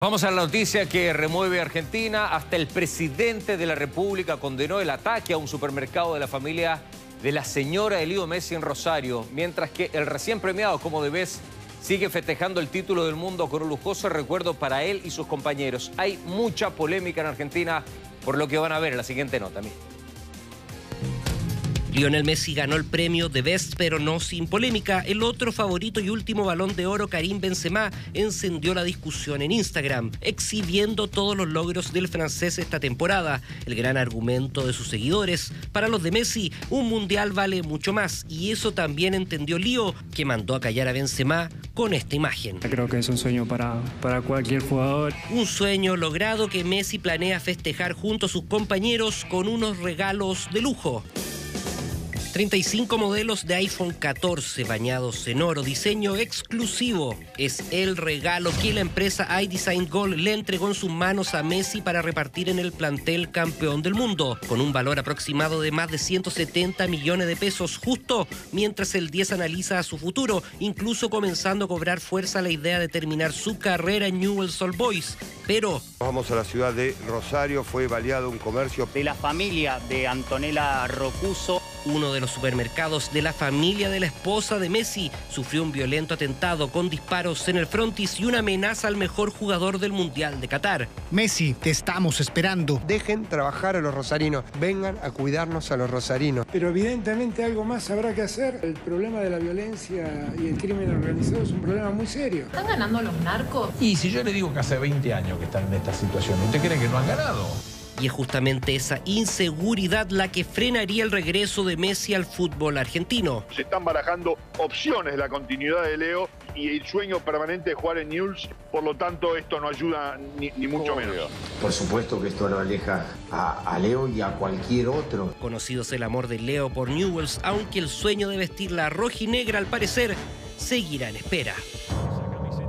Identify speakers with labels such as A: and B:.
A: Vamos a la noticia que remueve Argentina. Hasta el presidente de la República condenó el ataque a un supermercado de la familia de la señora Elío Messi en Rosario, mientras que el recién premiado como debes sigue festejando el título del mundo con un lujoso recuerdo para él y sus compañeros. Hay mucha polémica en Argentina por lo que van a ver en la siguiente nota.
B: Lionel Messi ganó el premio de Best, pero no sin polémica. El otro favorito y último balón de oro, Karim Benzema, encendió la discusión en Instagram, exhibiendo todos los logros del francés esta temporada. El gran argumento de sus seguidores, para los de Messi, un mundial vale mucho más. Y eso también entendió Lío, que mandó a callar a Benzema con esta imagen.
C: Creo que es un sueño para, para cualquier jugador.
B: Un sueño logrado que Messi planea festejar junto a sus compañeros con unos regalos de lujo. 35 modelos de iPhone 14 bañados en oro, diseño exclusivo. Es el regalo que la empresa iDesign Gold le entregó en sus manos a Messi para repartir en el plantel campeón del mundo, con un valor aproximado de más de 170 millones de pesos, justo mientras el 10 analiza su futuro, incluso comenzando a cobrar fuerza la idea de terminar su carrera en Newell's Old Boys. Pero...
D: Vamos a la ciudad de Rosario, fue baleado un comercio.
E: De la familia de Antonella Rocuso
B: uno de los supermercados de la familia de la esposa de Messi sufrió un violento atentado con disparos en el frontis y una amenaza al mejor jugador del Mundial de Qatar.
F: Messi, te estamos esperando.
D: Dejen trabajar a los rosarinos, vengan a cuidarnos a los rosarinos.
G: Pero evidentemente algo más habrá que hacer. El problema de la violencia y el crimen organizado es un problema muy serio.
H: ¿Están ganando los narcos?
I: Y si yo le digo que hace 20 años que están en esta situación, ¿usted cree que no han ganado?
B: Y es justamente esa inseguridad la que frenaría el regreso de Messi al fútbol argentino.
J: Se están barajando opciones de la continuidad de Leo y el sueño permanente de jugar en Newell's, por lo tanto esto no ayuda ni, mucho menos.
K: Por supuesto que esto lo aleja a, a, Leo y a cualquier otro.
B: Conocidos el amor de Leo por Newell's, aunque el sueño de vestir la roja y negra al parecer seguirá en espera.